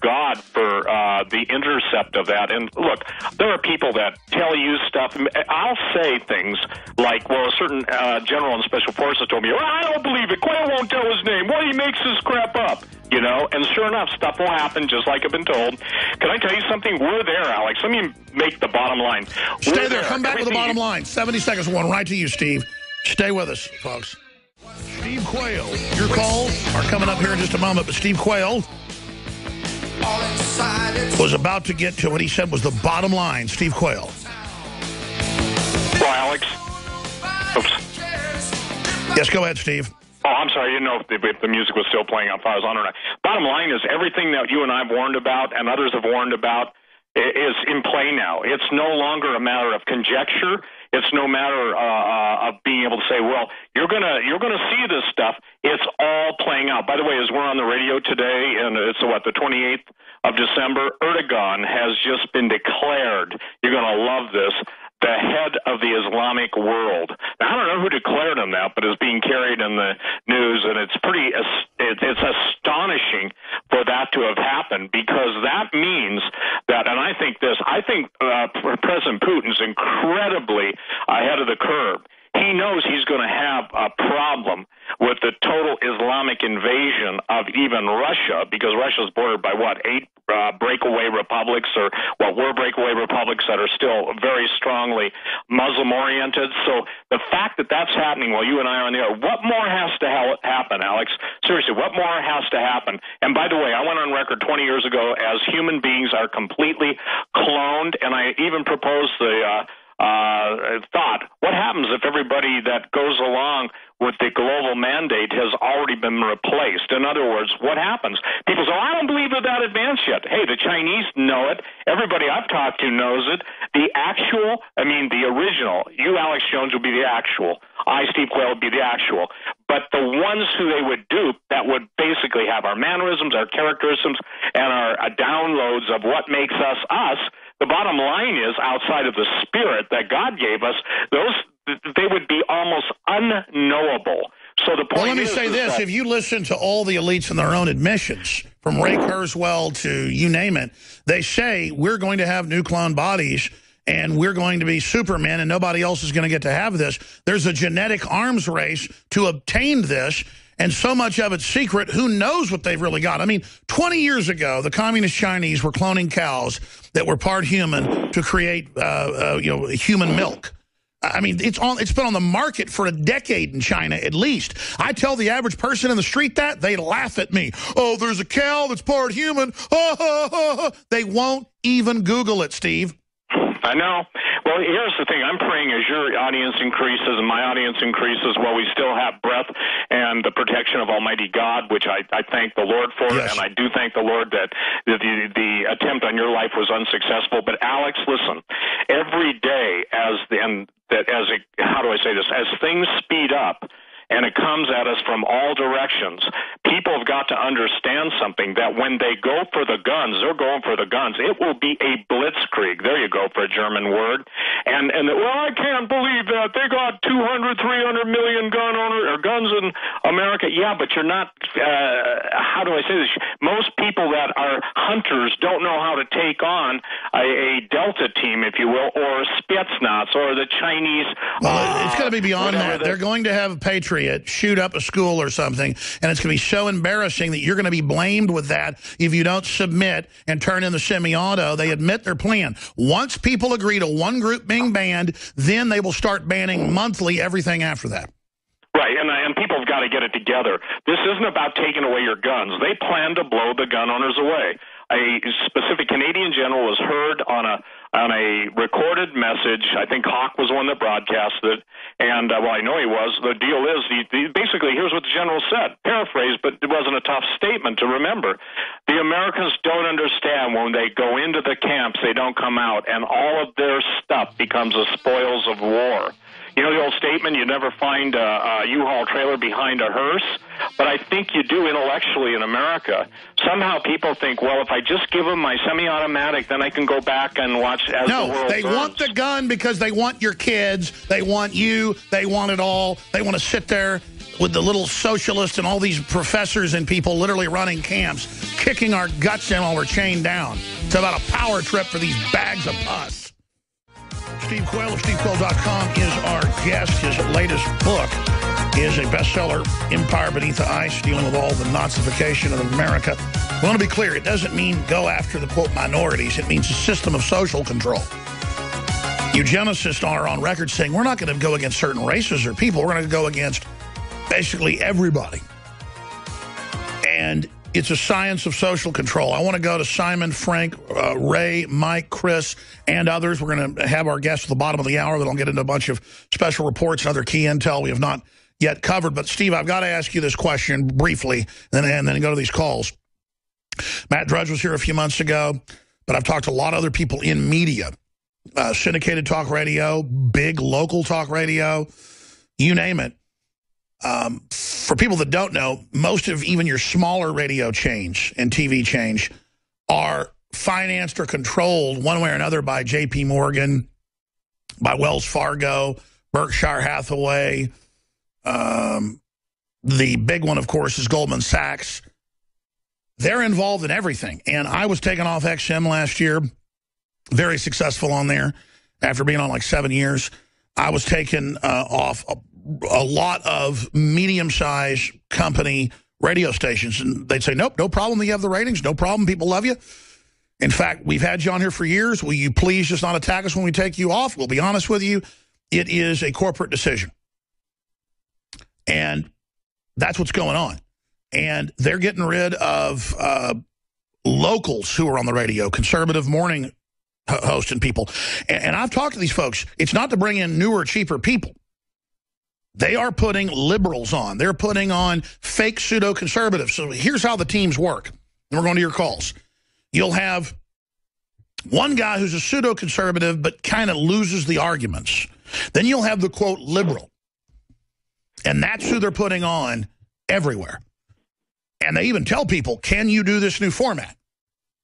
God for uh, the intercept of that. And look, there are people that tell you stuff. I'll say things like, well, a certain uh, general in the special forces told me, well, I don't believe it. Quayle won't tell his name. Well, he makes this crap up. You know, and sure enough, stuff will happen just like I've been told. Can I tell you something? We're there, Alex. Let me make the bottom line. Stay there. there. Come back Everything with the bottom line. 70 seconds, one right to you, Steve. Stay with us, folks. Steve Quayle. Your calls are coming up here in just a moment, but Steve Quayle was about to get to what he said was the bottom line. Steve Quayle. Well, Alex. Oops. Yes, go ahead, Steve. Oh, I'm sorry. I didn't know if the, if the music was still playing on I was on or not. Bottom line is everything that you and I have warned about and others have warned about is in play now. It's no longer a matter of conjecture. It's no matter uh, uh, of being able to say, well, you're gonna you're gonna see this stuff. It's all playing out. By the way, as we're on the radio today, and it's what the 28th of December, Erdogan has just been declared. You're gonna love this the head of the Islamic world. Now, I don't know who declared him that, but it's being carried in the news, and it's pretty it's astonishing for that to have happened because that means that, and I think this, I think uh, President Putin's incredibly ahead of the curve he knows he's going to have a problem with the total Islamic invasion of even Russia, because Russia's bordered by what eight uh, breakaway republics, or what were breakaway republics that are still very strongly Muslim oriented. So the fact that that's happening while you and I are on the air, what more has to ha- happen, Alex? Seriously, what more has to happen? And by the way, I went on record 20 years ago as human beings are completely cloned, and I even proposed the uh, uh, thought, what happens if everybody that goes along with the global mandate has already been replaced? In other words, what happens? People say, oh, I don't believe they're that advanced yet. Hey, the Chinese know it. Everybody I've talked to knows it. The actual, I mean, the original, you, Alex Jones, would be the actual. I, Steve Quayle, would be the actual. But the ones who they would dupe that would basically have our mannerisms, our characteristics, and our uh, downloads of what makes us us – the bottom line is, outside of the spirit that God gave us, those they would be almost unknowable. So the point well, let me is, say is this: if you listen to all the elites and their own admissions, from Ray Kurzweil to you name it, they say we're going to have new clone bodies and we're going to be Superman and nobody else is going to get to have this. There's a genetic arms race to obtain this and so much of it's secret, who knows what they've really got? I mean, 20 years ago, the communist Chinese were cloning cows that were part human to create, uh, uh, you know, human milk. I mean, it's on. It's been on the market for a decade in China, at least. I tell the average person in the street that, they laugh at me. Oh, there's a cow that's part human. They won't even Google it, Steve. I know. Well, here's the thing. I'm praying as your audience increases and my audience increases while we still have breath and the protection of Almighty God, which I, I thank the Lord for. Yes. And I do thank the Lord that the, the, the attempt on your life was unsuccessful. But Alex, listen, every day as the, and that as a, how do I say this, as things speed up, and it comes at us from all directions. People have got to understand something that when they go for the guns, they're going for the guns. It will be a blitzkrieg. There you go for a German word. And and well, I can't believe that they got 200, 300 million gun owner or guns in America. Yeah, but you're not. Uh, how do I say this? Most people that are hunters don't know how to take on a, a Delta team, if you will, or Spetsnaz or the Chinese. Well, uh, it's going to be beyond that. They're going to have a Patriot patriot shoot up a school or something, and it's going to be so embarrassing that you're going to be blamed with that if you don't submit and turn in the semi-auto. They admit their plan. Once people agree to one group being banned, then they will start banning monthly everything after that. Right, and, uh, and people have got to get it together. This isn't about taking away your guns. They plan to blow the gun owners away. A specific Canadian general was heard on a on a recorded message. I think Hawk was one that broadcasted it, and uh, well, I know he was. The deal is, he, he, basically, here's what the general said, paraphrase, but it wasn't a tough statement to remember. The Americans don't understand when they go into the camps, they don't come out, and all of their stuff becomes the spoils of war. You know the old statement, you never find a, a U-Haul trailer behind a hearse? But I think you do intellectually in America. Somehow people think, well, if I just give them my semi-automatic, then I can go back and watch as no, the world they burns. want the gun because they want your kids. They want you. They want it all. They want to sit there with the little socialists and all these professors and people literally running camps, kicking our guts in while we're chained down. It's about a power trip for these bags of pus. Steve Quayle of SteveQuayle.com is our guest. His latest book is a bestseller, Empire Beneath the Ice, dealing with all the Nazification of America. I want to be clear, it doesn't mean go after the, quote, minorities. It means a system of social control. Eugenicists are on record saying we're not going to go against certain races or people. We're going to go against basically everybody. And it's a science of social control. I want to go to Simon, Frank, uh, Ray, Mike, Chris, and others. We're going to have our guests at the bottom of the hour That I'll get into a bunch of special reports and other key intel we have not yet covered. But, Steve, I've got to ask you this question briefly and, and then go to these calls. Matt Drudge was here a few months ago, but I've talked to a lot of other people in media, uh, syndicated talk radio, big local talk radio, you name it. Um, for people that don't know, most of even your smaller radio change and TV change are financed or controlled one way or another by J.P. Morgan, by Wells Fargo, Berkshire Hathaway. Um, the big one, of course, is Goldman Sachs. They're involved in everything. And I was taken off XM last year, very successful on there after being on like seven years. I was taken uh, off a lot of medium-sized company radio stations, and they'd say, nope, no problem you have the ratings, no problem, people love you. In fact, we've had you on here for years. Will you please just not attack us when we take you off? We'll be honest with you. It is a corporate decision. And that's what's going on. And they're getting rid of uh, locals who are on the radio, conservative morning host and people. And, and I've talked to these folks. It's not to bring in newer, cheaper people. They are putting liberals on. They're putting on fake pseudo-conservatives. So here's how the teams work. And we're going to your calls. You'll have one guy who's a pseudo-conservative but kind of loses the arguments. Then you'll have the, quote, liberal. And that's who they're putting on everywhere. And they even tell people, can you do this new format?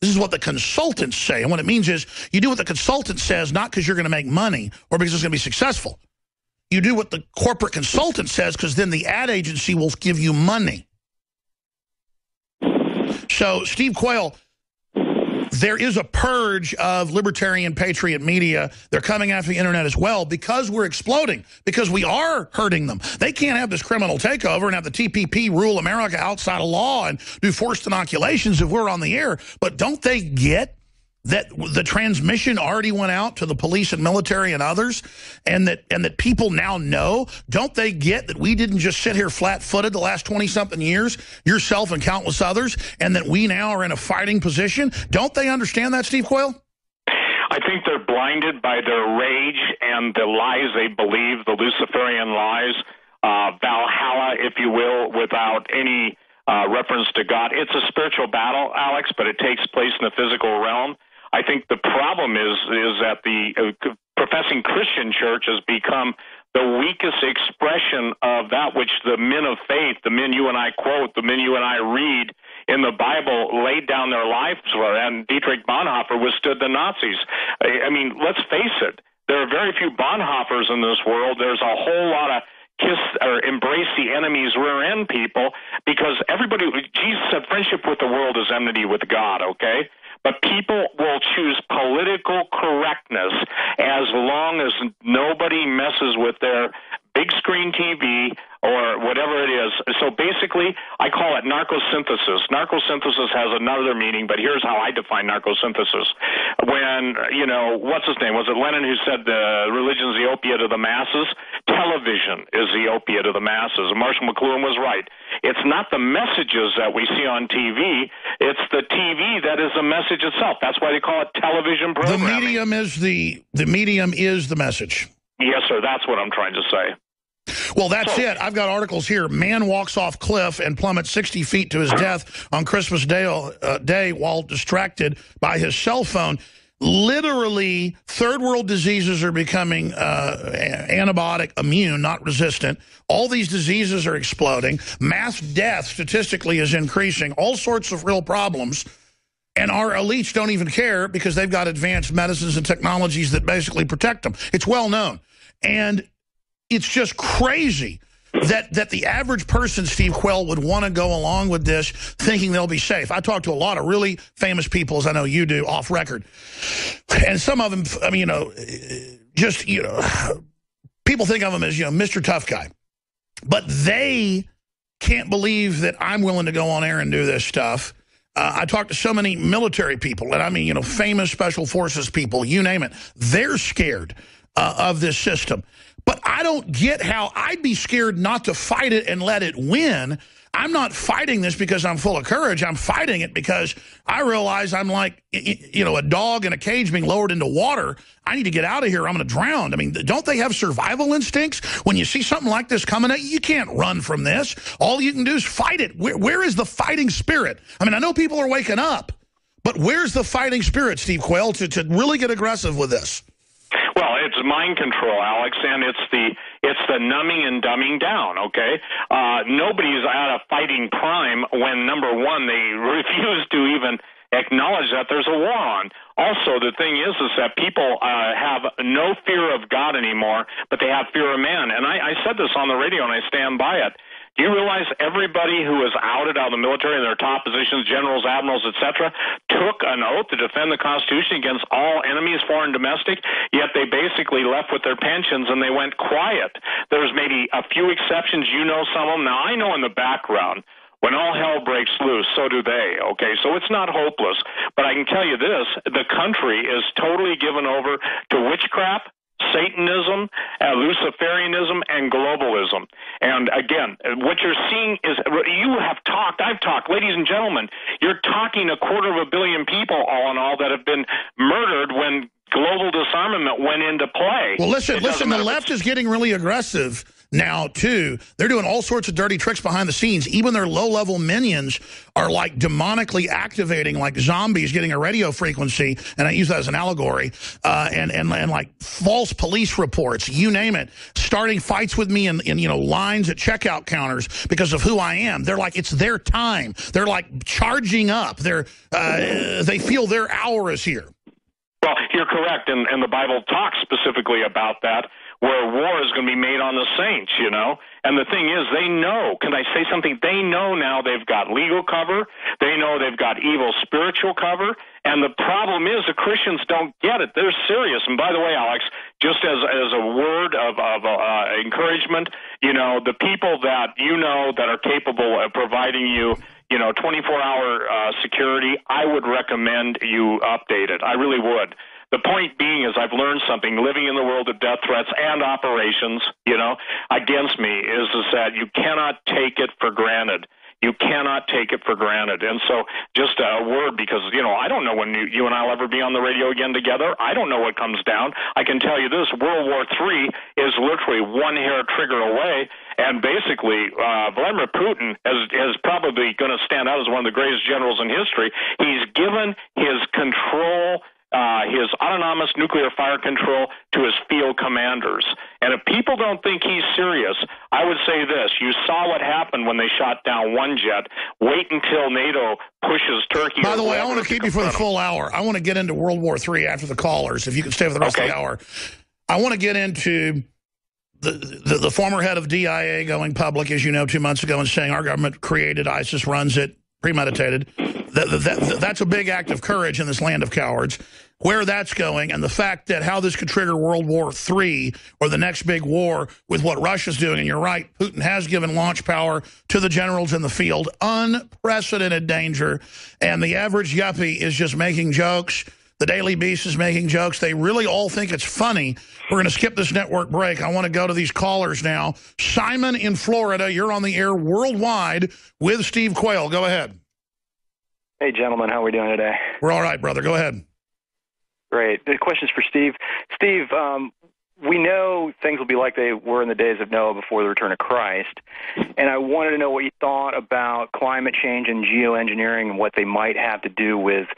This is what the consultants say. And what it means is you do what the consultant says, not because you're going to make money or because it's going to be successful. You do what the corporate consultant says because then the ad agency will give you money. So, Steve Quayle, there is a purge of libertarian patriot media. They're coming after the internet as well because we're exploding, because we are hurting them. They can't have this criminal takeover and have the TPP rule America outside of law and do forced inoculations if we're on the air. But don't they get that the transmission already went out to the police and military and others and that and that people now know don't they get that we didn't just sit here flat-footed the last 20 something years yourself and countless others and that we now are in a fighting position don't they understand that Steve Quayle I think they're blinded by their rage and the lies they believe the Luciferian lies uh, Valhalla if you will without any uh, reference to God. It's a spiritual battle, Alex, but it takes place in the physical realm. I think the problem is is that the uh, professing Christian church has become the weakest expression of that which the men of faith, the men you and I quote, the men you and I read in the Bible, laid down their lives for. And Dietrich Bonhoeffer withstood the Nazis. I mean, let's face it. There are very few Bonhoeffers in this world. There's a whole lot of kiss or embrace the enemy's rear end people because everybody Jesus said friendship with the world is enmity with God, okay? But people will choose political correctness as long as nobody messes with their big screen TV or whatever it is. So basically, I call it narcosynthesis. Narcosynthesis has another meaning, but here's how I define narcosynthesis. When, you know, what's his name? Was it Lenin who said the religion's the opiate of the masses? Television is the opiate of the masses. Marshall McLuhan was right. It's not the messages that we see on TV, it's the TV that is the message itself. That's why they call it television programming. The medium is the the medium is the message. Yes, sir. That's what I'm trying to say. Well, that's so, it. I've got articles here. Man walks off cliff and plummets 60 feet to his death on Christmas Day, uh, day while distracted by his cell phone. Literally, third world diseases are becoming uh, antibiotic immune, not resistant. All these diseases are exploding. Mass death statistically is increasing. All sorts of real problems. And our elites don't even care because they've got advanced medicines and technologies that basically protect them. It's well known. And it's just crazy that that the average person, Steve Quayle, would want to go along with this thinking they'll be safe. I talk to a lot of really famous people, as I know you do, off record. And some of them, I mean, you know, just, you know, people think of them as, you know, Mr. Tough Guy. But they can't believe that I'm willing to go on air and do this stuff. Uh, I talked to so many military people, and I mean, you know, famous special forces people, you name it. They're scared uh, of this system. But I don't get how I'd be scared not to fight it and let it win. I'm not fighting this because I'm full of courage. I'm fighting it because I realize I'm like, you know, a dog in a cage being lowered into water. I need to get out of here. I'm going to drown. I mean, don't they have survival instincts? When you see something like this coming at you, you can't run from this. All you can do is fight it. where, where is the fighting spirit? I mean, I know people are waking up, but where's the fighting spirit, Steve Quayle, to, to really get aggressive with this? It's mind control, Alex, and it's the it's the numbing and dumbing down. Okay, uh, nobody's at a fighting prime when number one they refuse to even acknowledge that there's a war on. Also, the thing is, is that people uh, have no fear of God anymore, but they have fear of man. And I, I said this on the radio, and I stand by it. Do you realize everybody who was outed out of the military in their top positions, generals, admirals, etc., took an oath to defend the Constitution against all enemies, foreign, and domestic, yet they basically left with their pensions and they went quiet. There's maybe a few exceptions. You know some of them. Now, I know in the background, when all hell breaks loose, so do they. Okay, so it's not hopeless. But I can tell you this the country is totally given over to witchcraft, Satanism, uh, Luciferianism, and globalism. And again, what you're seeing is you have talked, I've talked, ladies and gentlemen, you're talking a quarter of a billion people, all in all, that have been murdered when global disarmament went into play. Well, listen, listen, the left is getting really aggressive now, too. They're doing all sorts of dirty tricks behind the scenes. Even their low-level minions are like demonically activating, like zombies getting a radio frequency, and I use that as an allegory, uh, and, and, and like false police reports, you name it, starting fights with me in, in, you know, lines at checkout counters because of who I am. They're like, it's their time. They're like charging up. They're, uh, they feel their hour is here. Well, you're correct, and, and the Bible talks specifically about that where war is going to be made on the saints, you know? And the thing is, they know, can I say something? They know now they've got legal cover. They know they've got evil spiritual cover. And the problem is the Christians don't get it. They're serious. And by the way, Alex, just as, as a word of, of uh, encouragement, you know, the people that you know that are capable of providing you you know, 24 hour uh, security, I would recommend you update it. I really would. The point being is I've learned something living in the world of death threats and operations, you know, against me is, is that you cannot take it for granted. You cannot take it for granted. And so just a word because, you know, I don't know when you, you and I'll ever be on the radio again together. I don't know what comes down. I can tell you this, World War III is literally one hair trigger away. And basically, uh, Vladimir Putin is, is probably going to stand out as one of the greatest generals in history. He's given his control uh, his autonomous nuclear fire control to his field commanders. And if people don't think he's serious, I would say this. You saw what happened when they shot down one jet. Wait until NATO pushes Turkey. By the way, I want to keep you for the full hour. I want to get into World War III after the callers, if you can stay for the rest okay. of the hour. I want to get into the, the, the former head of DIA going public, as you know, two months ago and saying our government created ISIS, runs it, premeditated. That, that, that's a big act of courage in this land of cowards. Where that's going and the fact that how this could trigger World War III or the next big war with what Russia's doing. And you're right, Putin has given launch power to the generals in the field. Unprecedented danger. And the average yuppie is just making jokes. The Daily Beast is making jokes. They really all think it's funny. We're going to skip this network break. I want to go to these callers now. Simon in Florida, you're on the air worldwide with Steve Quayle. Go ahead. Hey, gentlemen, how are we doing today? We're all right, brother. Go ahead. Great. The question is for Steve. Steve, um, we know things will be like they were in the days of Noah before the return of Christ. And I wanted to know what you thought about climate change and geoengineering and what they might have to do with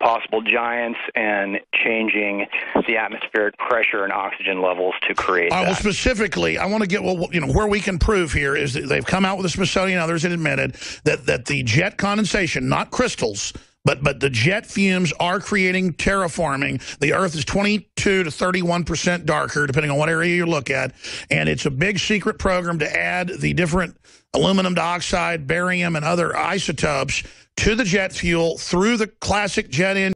possible giants and changing the atmospheric pressure and oxygen levels to create uh, Well, specifically, I want to get, well, you know, where we can prove here is that they've come out with the Smithsonian and others and admitted that, that the jet condensation, not crystals, But but the jet fumes are creating terraforming. The Earth is 22 to 31 percent darker, depending on what area you look at, and it's a big secret program to add the different aluminum dioxide, barium, and other isotopes to the jet fuel through the classic jet engine.